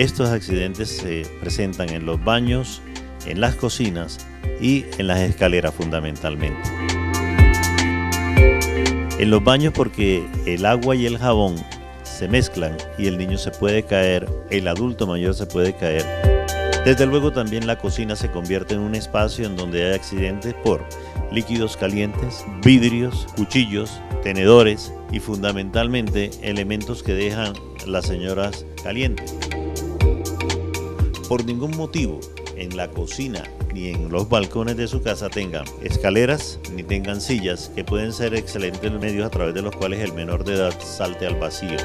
Estos accidentes se presentan en los baños, en las cocinas y en las escaleras fundamentalmente. En los baños porque el agua y el jabón se mezclan y el niño se puede caer, el adulto mayor se puede caer. Desde luego también la cocina se convierte en un espacio en donde hay accidentes por líquidos calientes, vidrios, cuchillos, tenedores y fundamentalmente elementos que dejan las señoras calientes. Por ningún motivo en la cocina ni en los balcones de su casa tengan escaleras ni tengan sillas que pueden ser excelentes medios a través de los cuales el menor de edad salte al vacío.